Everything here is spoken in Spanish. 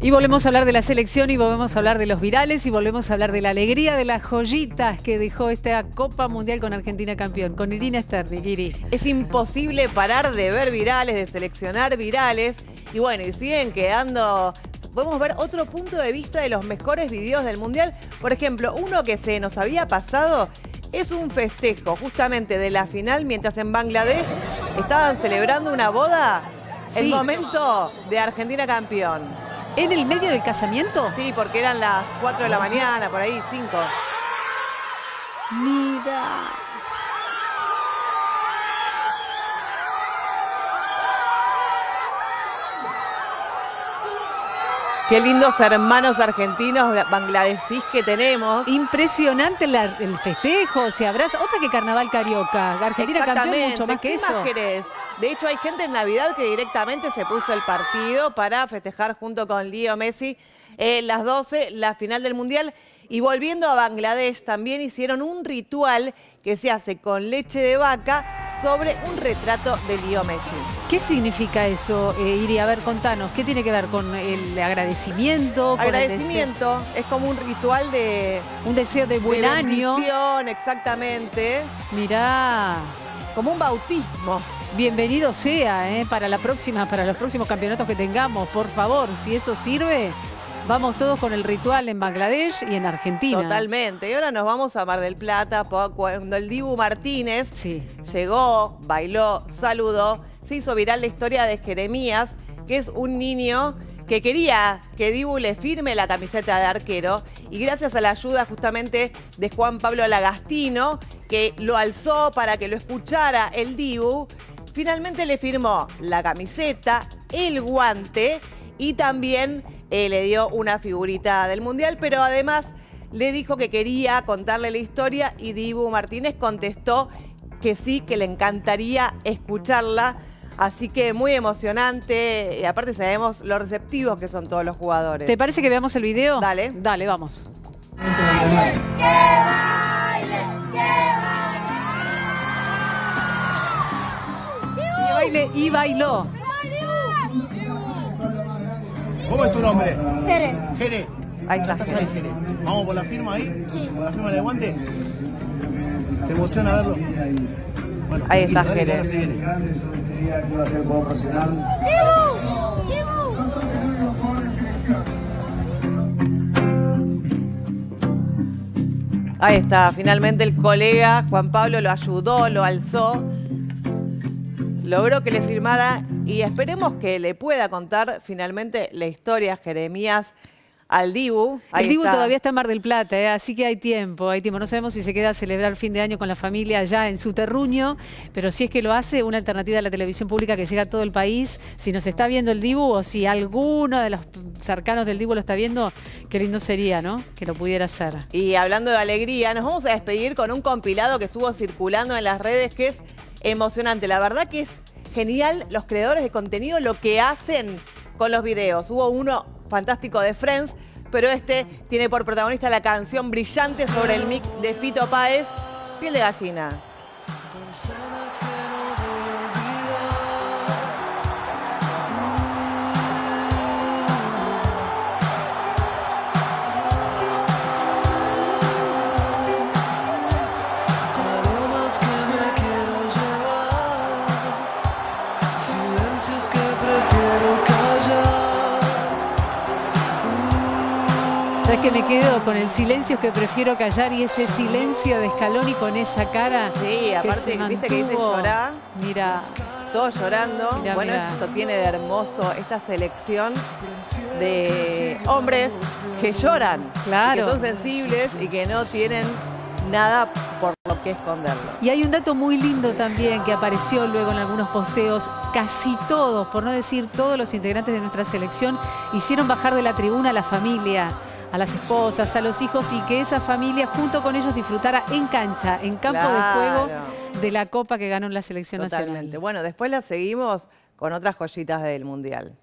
Y volvemos a hablar de la selección y volvemos a hablar de los virales y volvemos a hablar de la alegría de las joyitas que dejó esta Copa Mundial con Argentina campeón, con Irina Sterling, Iri. Es imposible parar de ver virales, de seleccionar virales. Y bueno, y siguen quedando. Podemos ver otro punto de vista de los mejores videos del Mundial. Por ejemplo, uno que se nos había pasado es un festejo justamente de la final mientras en Bangladesh estaban celebrando una boda. El momento de Argentina campeón. ¿En el medio del casamiento? Sí, porque eran las 4 de la mañana, por ahí, 5. Mira. Qué lindos hermanos argentinos bangladesís que tenemos. Impresionante la- el festejo, se abraza. Otra que Carnaval Carioca. Argentina campeón mucho más que ¿Qué eso. más querés? De hecho, hay gente en Navidad que directamente se puso el partido para festejar junto con Leo Messi en las 12, la final del Mundial. Y volviendo a Bangladesh, también hicieron un ritual que se hace con leche de vaca sobre un retrato de Leo Messi. ¿Qué significa eso, eh, Iri? A ver, contanos. ¿Qué tiene que ver con el agradecimiento? con el Agradecimiento, es como un ritual de, un deseo de buen de año. exactamente, Mirá. como un bautismo. Bienvenido sea eh, para la próxima, para los próximos campeonatos que tengamos, por favor, si eso sirve, vamos todos con el ritual en Bangladesh y en Argentina. Totalmente. Y ahora nos vamos a Mar del Plata cuando el Dibu Martínez Sí. llegó, bailó, saludó. Se hizo viral la historia de Jeremías, que es un niño que quería que Dibu le firme la camiseta de arquero y gracias a la ayuda justamente de Juan Pablo Lagastino, que lo alzó para que lo escuchara el Dibu, finalmente le firmó la camiseta, el guante y también eh, le dio una figurita del Mundial, pero además le dijo que quería contarle la historia y Dibu Martínez contestó que sí, que le encantaría escucharla. Así que muy emocionante y aparte sabemos lo receptivos que son todos los jugadores. ¿Te parece que veamos el video? Dale. Dale, vamos. Baile y bailó. ¿Cómo es tu nombre? Jere. Jere. Ahí está, ¿Estás Jere. ahí, Jere? ¿Vamos por la firma ahí? Sí. ¿Por la firma de guante? ¿Te emociona verlo? Bueno, Ahí está, dale, Jere. Ahí está, finalmente el colega Juan Pablo lo ayudó, lo alzó, logró que le firmara y esperemos que le pueda contar finalmente la historia Jeremías al Dibu. Ahí el Dibu está. todavía está en Mar del Plata, eh, así que hay tiempo, hay tiempo. No sabemos si se queda a celebrar fin de año con la familia allá en su terruño, pero si es que lo hace, una alternativa a la televisión pública que llega a todo el país. Si nos está viendo el Dibu o si alguno de los cercanos del Dibu lo está viendo, qué lindo sería, ¿no? Que lo pudiera hacer. Y hablando de alegría, nos vamos a despedir con un compilado que estuvo circulando en las redes que es emocionante. La verdad que es genial los creadores de contenido lo que hacen con los videos. Hubo uno fantástico de Friends, pero este tiene por protagonista la canción brillante sobre el mic de Fito Páez, Piel de gallina. ¿Sabes que me quedo con el silencio que prefiero callar y ese silencio de escalón y con esa cara? Sí, aparte, se viste que dice llorar. Mira, Todos llorando. Mirá, bueno, mirá. esto tiene de hermoso esta selección de hombres que lloran, Claro. que son sensibles y que no tienen nada por lo que esconderlo. Y hay un dato muy lindo también que apareció luego en algunos posteos. Casi todos, por no decir todos los integrantes de nuestra selección, hicieron bajar de la tribuna a la familia, a las esposas, a los hijos y que esa familia junto con ellos disfrutara en cancha, en campo Claro. de juego de la copa que ganó la selección Totalmente. nacional. Bueno, después la seguimos con otras joyitas del Mundial.